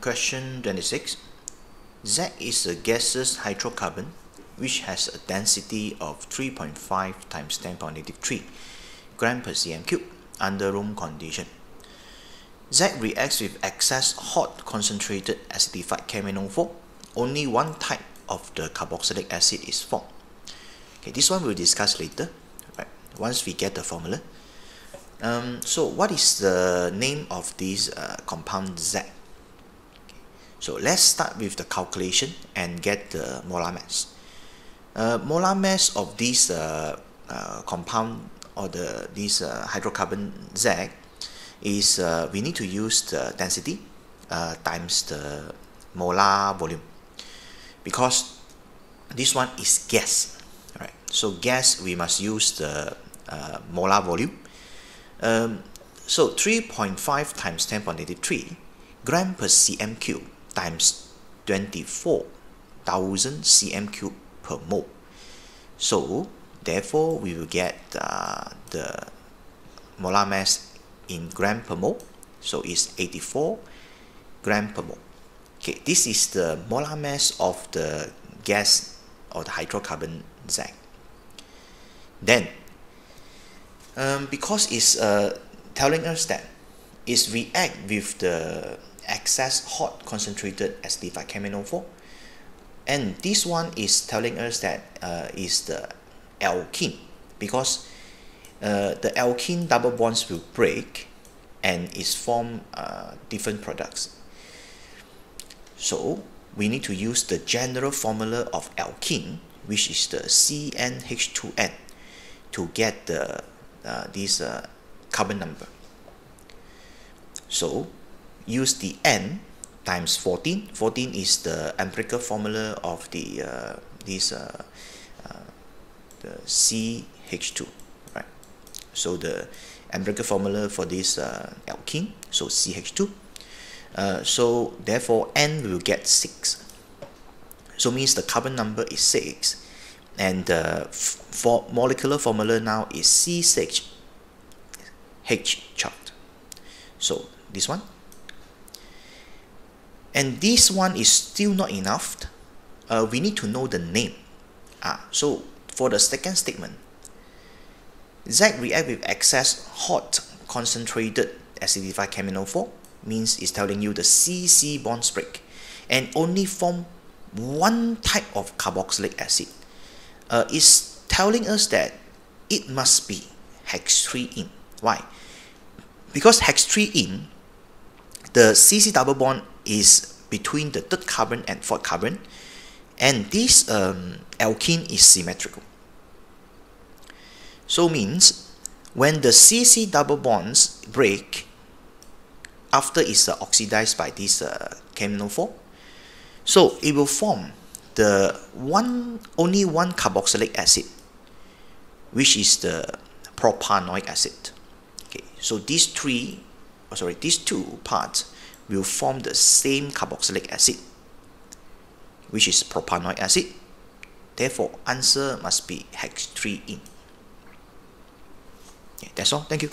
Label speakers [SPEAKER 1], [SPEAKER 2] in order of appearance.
[SPEAKER 1] Question 26. Z is a gaseous hydrocarbon which has a density of 3.5 times 10 power negative 3 gram per cm cube under room condition. Z reacts with excess hot concentrated acidified KMnO4. Only one type of the carboxylic acid is formed. Okay, this one we'll discuss later, right? Once we get the formula. Um, so what is the name of this uh, compound Z? So let's start with the calculation and get the molar mass. Uh, molar mass of this uh, uh, compound or the this uh, hydrocarbon Z is uh, we need to use the density uh, times the molar volume. Because this one is gas right? So gas we must use the molar volume. Um, so 3.5 times 10 power negative 3 gram per cm cube times 24,000 cm cube per mole. So therefore we will get uh, the molar mass in gram per mole. So it's 84 gram per mole. Okay, this is the molar mass of the gas or the hydrocarbon Z. Then, um, because it's uh, telling us that it react with the excess hot concentrated acidified KMnO4 and this one is telling us that uh, is the alkene because uh, the alkene double bonds will break and is form uh, different products. So we need to use the general formula of alkene which is the CnH2n to get the uh, this uh, carbon number. So use the n times 14 14 is the empirical formula of the uh, this uh, uh, the CH2 right? So the empirical formula for this uh, alkene so CH2 uh, so therefore n will get 6 so means the carbon number is 6 and the for molecular formula now is C6H chart. So this one and this one is still not enough. Uh, we need to know the name. Ah, so for the second statement Z react with excess hot concentrated acidified KMnO4 means it's telling you the CC bonds break. And only form one type of carboxylic acid. Uh, is telling us that it must be hex-3-ene why? Because hex 3 in the CC double bond is between the third carbon and fourth carbon and this um, alkene is symmetrical. So means when the CC double bonds break after it's uh, oxidized by this uh, KMnO4 so it will form the one only one carboxylic acid which is the propanoic acid. Okay so these three oh, sorry these two parts will form the same carboxylic acid which is propanoic acid. Therefore answer must be hex-3-ene that's all. Thank you